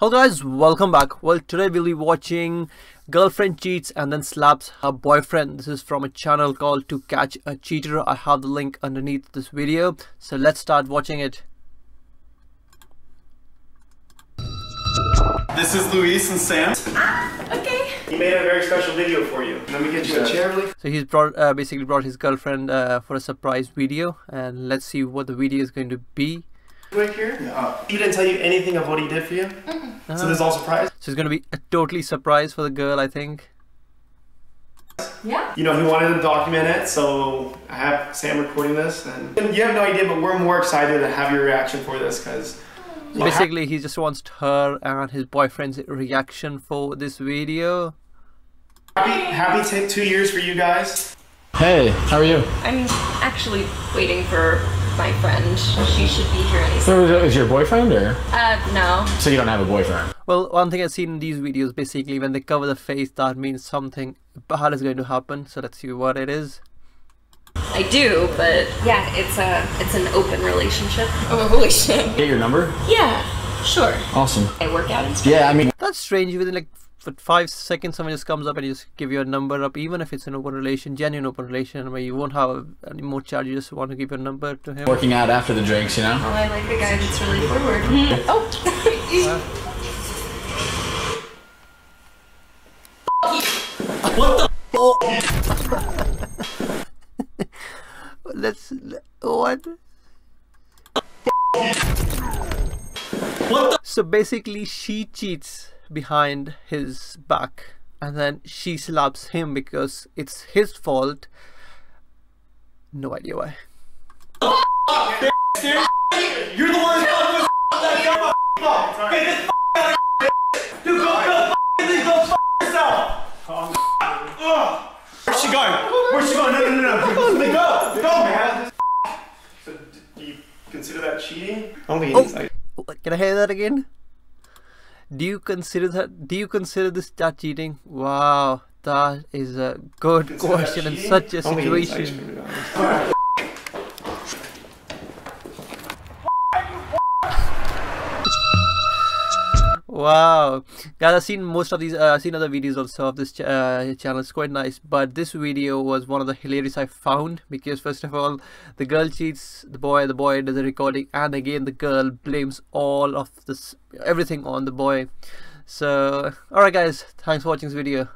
Hello guys, welcome back. Well, today we'll be watching Girlfriend Cheats and then Slaps Her Boyfriend. This is from a channel called To Catch a Cheater. I have the link underneath this video. So let's start watching it. This is Luis and Sam. Ah, Okay. He made a very special video for you. Let me get you a chair, really. So he's brought uh, basically brought his girlfriend uh, for a surprise video and let's see what the video is going to be. Quick here. Uh, he didn't tell you anything of what he did for you? So this is all surprise? So it's going to be a totally surprise for the girl, I think. Yeah. You know, he wanted to document it, so I have Sam recording this. And and you have no idea, but we're more excited to have your reaction for this because. Basically, he just wants her and his boyfriend's reaction for this video. Happy, happy t- two years for you guys. Hey, how are you? I'm actually waiting for my friend. She should be here any So is your boyfriend or? Uh, no. So you don't have a boyfriend? Well, one thing I've seen in these videos, basically, when they cover the face, that means something bad is going to happen. So let's see what it is. I do, but yeah, it's a it's an open relationship. Oh, holy shit. Get your number? Yeah, sure. Awesome. I work out instructor. Yeah, I mean, That's strange. Within like for five seconds, someone just comes up and you just give your number up, even if it's an open relation, genuine open relation, where you won't have any more charge. You just want to give your number to him. working out after the drinks, you know? Well, I like a guy that's really forward. Mm-hmm. oh. What the? Let's what? What the So basically, she cheats behind his back, and then she slaps him because it's his fault. No idea why. You're the one who's that guy. Okay, this Dude, go, go, leave, go f yourself. Ugh. Where's she going? Where's she going? No, no, no, no. Let go. Go, man. So, do you consider that cheating? I don't think Oh. it's like. What, Can I hear that again? Do you consider that? Do you consider this that cheating? Wow, that is a good Consider question in such a don't situation. Wow, guys, I've seen most of these. Uh, I've seen other videos also of this ch- uh, channel. It's quite nice, but this video was one of the hilarious I found because first of all, the girl cheats the boy, the boy does the recording, and again the girl blames all of this everything on the boy. So, alright, guys, thanks for watching this video.